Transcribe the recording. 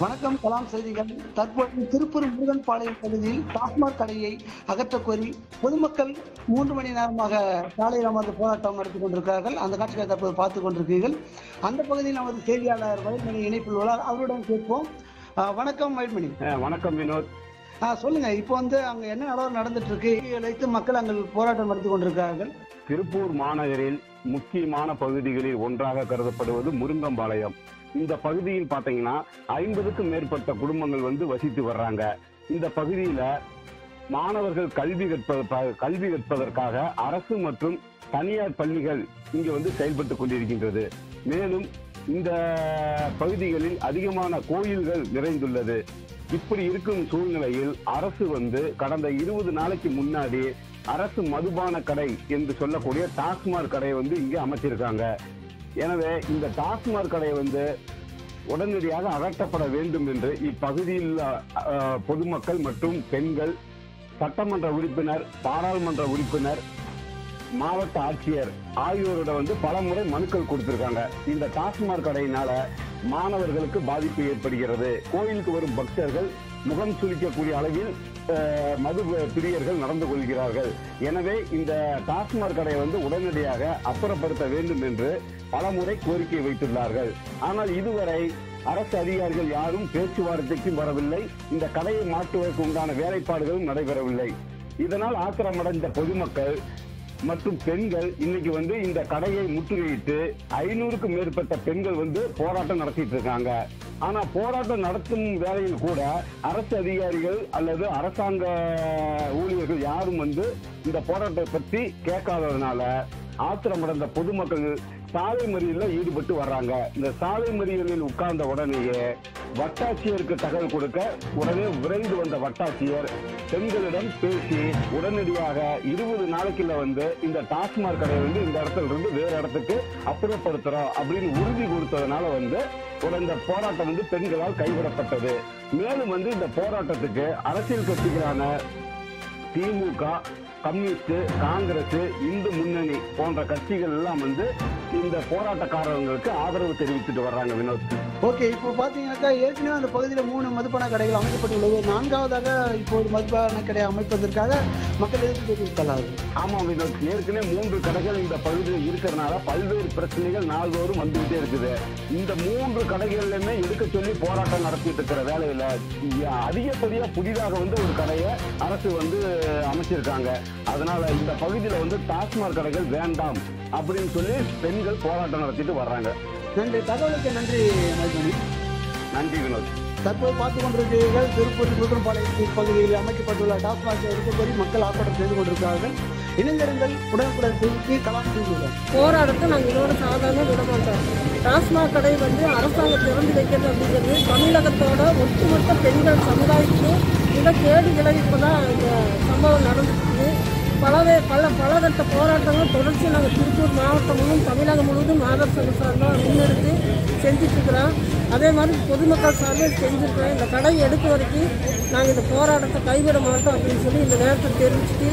வணக்கம் கலாம் செய்திகள். தற்போது திருப்பூர் முருகன் பாளையம் பகுதியில் டாஸ்மாக் கடையை அகற்ற கோரி பொதுமக்கள் மூன்று மணி நேரமாக சாலையில் அமர்ந்து போராட்டம் நடத்தி கொண்டிருக்கிறார்கள். அந்த காட்சிகளை தற்போது பார்த்துக் கொண்டிருக்கிறீர்கள். அந்த பகுதியில் நமது செய்தியாளர் வயல்மணி இணைப்பில் உள்ளார். அவருடன் கேட்போம். வணக்கம் வயல்மணி. வணக்கம் வினோத். ஆ சொல்லுங்க. இப்போ வந்து அங்க என்ன நிலவரம் நடந்துட்டு இருக்கு வைத்து மக்கள் அங்கே போராட்டம் நடத்தி கொண்டிருக்கிறார்கள். திருப்பூர் மாநகரில் முக்கியமான பகுதிகளில் ஒன்றாக கருதப்படுவது முருங்கம்பாளையம். இந்த பகுதியில் பாத்தீங்கன்னா ஐம்பதுக்கும் மேற்பட்ட குடும்பங்கள் வந்து வசித்து வர்றாங்க. இந்த பகுதியில மாணவர்கள் கல்வி கற்பதற்காக கல்வி கற்பதற்காக அரசு மற்றும் தனியார் பள்ளிகள் இங்கு வந்து செயல்பட்டு கொண்டிருக்கின்றது. மேலும் இந்த பகுதிகளில் அதிகமான கோயில்கள் நிறைந்துள்ளது. இப்படி இருக்கும் சூழ்நிலையில் அரசு வந்து கடந்த இருபது நாளைக்கு முன்னாடி அரசு மதுபான கடை என்று சொல்லக்கூடிய டாஸ்மாக் கடையை வந்து இங்கே அமைச்சிருக்காங்க. எனவே இந்த டாஸ்மாக் கடை வந்து உடனடியாக அகற்றப்பட வேண்டும் என்று இப்பகுதியில் பொதுமக்கள் மற்றும் பெண்கள் சட்டமன்ற உறுப்பினர் பாராளுமன்ற உறுப்பினர் மாவட்ட ஆட்சியர் ஆகியோரோட வந்து பல முறை மனுக்கள் கொடுத்திருக்காங்க. இந்த டாஸ்மாக் கடையினால மாணவர்களுக்கு பாதிப்பு ஏற்படுகிறது. கோயிலுக்கு வரும் பக்தர்கள் முகம் சுளிக்கக்கூடிய அளவில் மது பிரியர்கள் நடந்து கொள்கிறார்கள். எனவே இந்த டாஸ்மாக் கடையை வந்து உடனடியாக அப்புறப்படுத்த வேண்டும் என்று பலமுறை கோரிக்கை வைத்துள்ளார்கள். ஆனால் இதுவரை அரசு அதிகாரிகள் யாரும் பேச்சுவார்த்தைக்கும் வரவில்லை. இந்த கடையை மாற்றுவதற்கு உண்டான வேலைப்பாடுகளும் நடைபெறவில்லை. இதனால் ஆத்திரமடைந்த பொதுமக்கள் மற்றும் பெண்கள் இன்னைக்கு வந்து இந்த கடையை முற்றுகையிட்டு ஐநூறுக்கும் மேற்பட்ட பெண்கள் வந்து போராட்டம் நடத்திட்டு இருக்காங்க. ஆனா போராட்டம் நடத்தும் வேளையில் கூட அரசு அதிகாரிகள் அல்லது அரசாங்க ஊழியர்கள் யாரும் வந்து இந்த போராட்டத்தை பற்றி கேட்காததுனால ஆத்திரமடைந்த பொதுமக்கள் சாலை மறியலில் ஈடுபட்டு வர்றாங்க. இந்த சாலை மறியலில் உட்கார்ந்த உடனேயே வட்டாட்சியருக்கு தகவல் கொடுக்க உடனே விரைந்து வந்த வட்டாட்சியர் பெண்களிடம் பேசி உடனடியாக இருபது நாளைக்குள்ள வந்து இந்த டாஸ்மாக் கடையை வந்து இந்த இடத்துல இருந்து வேற இடத்துக்கு அப்புறப்படுத்துறோம் அப்படின்னு உறுதி கொடுத்ததுனால வந்து உடனே இந்த போராட்டம் வந்து பெண்களால் கைவிடப்பட்டது. மேலும் வந்து இந்த போராட்டத்துக்கு அரசியல் கட்சிகளான திமுக கம்யூனிஸ்ட் காங்கிரஸ் இந்து முன்னணி போன்ற கட்சிகள் எல்லாம் வந்து இந்த போராட்டக்காரர்களுக்கு ஆதரவு தெரிவித்துட்டு வர்றாங்க வினோத். ஓகே இப்போ பார்த்தீங்கன்னாக்கா ஏற்கனவே அந்த பகுதியில் மூணு மதுபான கடைகள் அமைக்கப்பட்டுள்ளது. நான்காவதாக இப்போது மதுபான கடை அமைப்பதற்காக மக்கள் எதிர்ப்பு தெரிவித்துள்ளார்கள். ஆமா வினோத். ஏற்கனவே மூன்று கடைகள் இந்த பகுதியில் இருக்கிறனால பல்வேறு பிரச்சனைகள் நாள்தோறும் வந்துகிட்டே இருக்குது. இந்த மூன்று கடைகள்லையுமே எடுக்க சொல்லி போராட்டம் நடத்திட்டு இருக்கிற வேலையில் அதிகப்படியாக புதிதாக வந்து ஒரு கடையை அரசு வந்து அமைச்சிருக்காங்க. அதனால இந்த பகுதியில் வந்து டாஸ்மாக் கடைகள் வேண்டாம் அப்படின்னு சொல்லி பெண்கள் போராட்டம் நடத்திட்டு வர்றாங்க. நன்றி. தகவலுக்கு நன்றி மதிமணி நன்றி வினோத். தற்போது பார்த்துக் கொண்டிருக்கிறீர்கள் திருப்பூர் முருகன்பாளையம் பகுதியில் அமைக்கப்பட்டுள்ள டாஸ்மாக் எடுத்து கோரி மக்கள் ஆர்ப்பாட்டம் செய்து கொண்டிருக்கிறார்கள். இணைந்திருங்கள். உடனுக்குடன் செய்திக்கு கலாம் செய்துள்ளார் போராட்டத்தை நாங்கள் இதோட சாதாரண விட மாட்டோம் டாஸ்மாக் கடை வந்து அரசாங்கம் திறந்து வைக்கிறது அப்படிங்கிறது தமிழகத்தோட ஒட்டுமொத்த பெண்கள் சமுதாயத்துக்கு மிக கேடு விளைவிப்பதான் இந்த சம்பவம் நடந்துருக்கு பலவே பல பலதட்ட போராட்டங்கள் தொடர்ச்சி நாங்கள் திருப்பூர் மாவட்டம் முழுவதும் தமிழகம் முழுவதும் மாதர் சங்க சார்பாக முன்னெடுத்து செஞ்சிட்ருக்கிறோம் அதே மாதிரி பொதுமக்கள் சார்பில் செஞ்சுருக்கிறோம். இந்த கடை எடுக்க வரைக்கும் நாங்கள் இந்த போராட்டத்தை கைவிட மாட்டோம் அப்படின்னு சொல்லி இந்த நேரத்தை தெரிவிச்சுட்டு